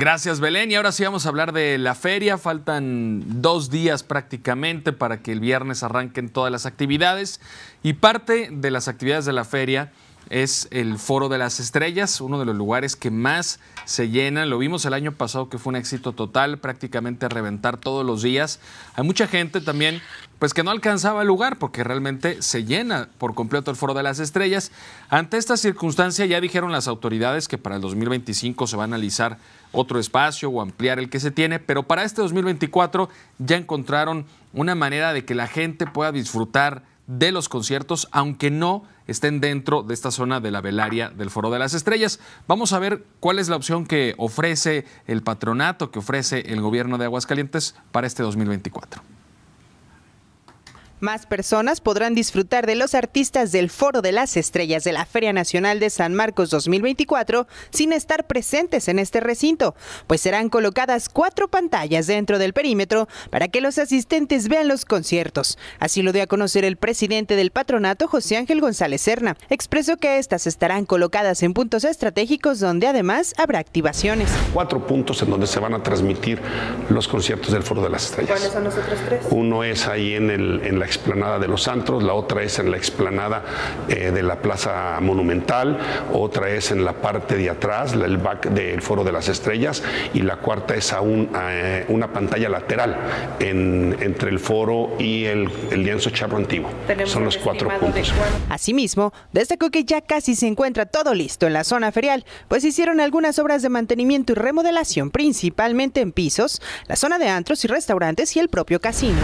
Gracias, Belén. Y ahora sí vamos a hablar de la feria. Faltan dos días prácticamente para que el viernes arranquen todas las actividades. Y parte de las actividades de la feria es el Foro de las Estrellas, uno de los lugares que más se llenan. Lo vimos el año pasado que fue un éxito total, prácticamente reventar todos los días. Hay mucha gente también pues que no alcanzaba el lugar porque realmente se llena por completo el Foro de las Estrellas. Ante esta circunstancia ya dijeron las autoridades que para el 2025 se va a analizar otro espacio o ampliar el que se tiene, pero para este 2024 ya encontraron una manera de que la gente pueda disfrutar de los conciertos, aunque no estén dentro de esta zona de la velaria del Foro de las Estrellas. Vamos a ver cuál es la opción que ofrece el patronato, que ofrece el gobierno de Aguascalientes para este 2024. Más personas podrán disfrutar de los artistas del Foro de las Estrellas de la Feria Nacional de San Marcos 2024 sin estar presentes en este recinto, pues serán colocadas cuatro pantallas dentro del perímetro para que los asistentes vean los conciertos. Así lo dio a conocer el presidente del patronato, José Ángel González Serna. Expresó que estas estarán colocadas en puntos estratégicos donde además habrá activaciones. Cuatro puntos en donde se van a transmitir los conciertos del Foro de las Estrellas. ¿Cuáles son los otros tres? Uno es ahí en, el, en la explanada de los Santos, la otra es en la explanada eh, de la Plaza Monumental, otra es en la parte de atrás, el back del Foro de las Estrellas, y la cuarta es a, eh, una pantalla lateral entre el foro y el, lienzo charro antiguo. Son los cuatro puntos. Asimismo, destacó que ya casi se encuentra todo listo en la zona ferial, pues hicieron algunas obras de mantenimiento y remodelación, principalmente en pisos, la zona de antros y restaurantes y el propio casino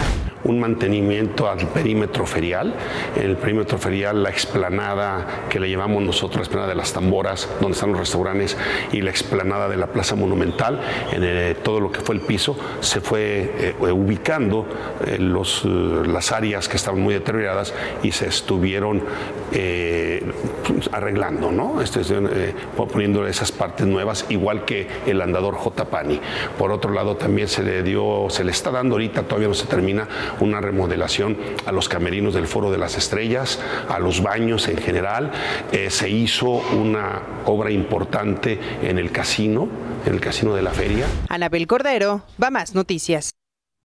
un mantenimiento al perímetro ferial. En el perímetro ferial, la explanada que le llevamos nosotros, la explanada de las tamboras, donde están los restaurantes, y la explanada de la Plaza Monumental, en todo lo que fue el piso, se fue eh, ubicando eh, eh, las áreas que estaban muy deterioradas y se estuvieron arreglando, ¿no? Este, poniendo esas partes nuevas, igual que el andador J. Pani. Por otro lado, también se le dio, se le está dando ahorita, todavía no se termina, una remodelación a los camerinos del Foro de las Estrellas, a los baños en general. Eh, se hizo una obra importante en el casino, en el casino de la feria. Anabel Cordero, va más noticias.